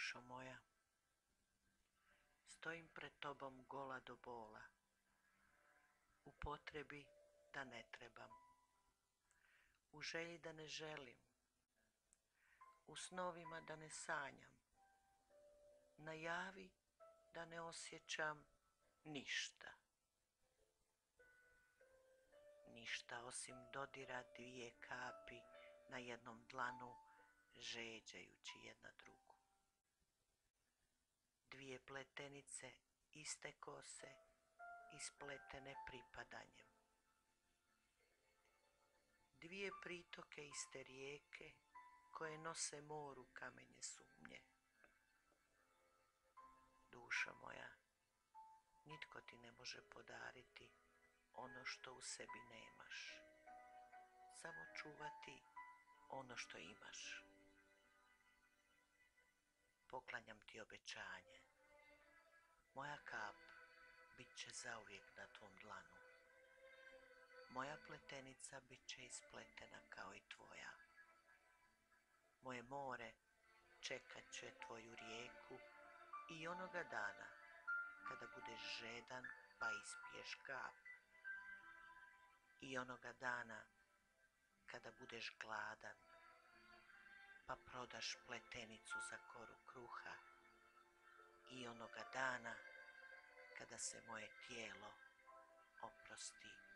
dušo moja. Stojim pred tobom gola do bola, u potrebi da ne trebam, u želji da ne želim, u snovima da ne sanjam, najavi da ne osjećam ništa. Ništa osim dodira dvije kapi na jednom dlanu, žeđajući jedna drugu. Dvije pletenice iste kose, ispletene pripadanjem. Dvije pritoke iste rijeke, koje nose moru kamenje sumnje. Dušo moja, nitko ti ne može podariti ono što u sebi nemaš, samo čuvati ono što imaš. Poklanjam ti obećanje, moja kap bit će zauvijek na tvom dlanu. Moja pletenica bit će ispletena kao i tvoja. Moje more čekat će tvoju rijeku i onoga dana kada budeš žedan pa ispiješ kap. I onoga dana kada budeš gladan pa prodaš pletenicu za koru kruha. I onoga dana kada se moje tijelo oprosti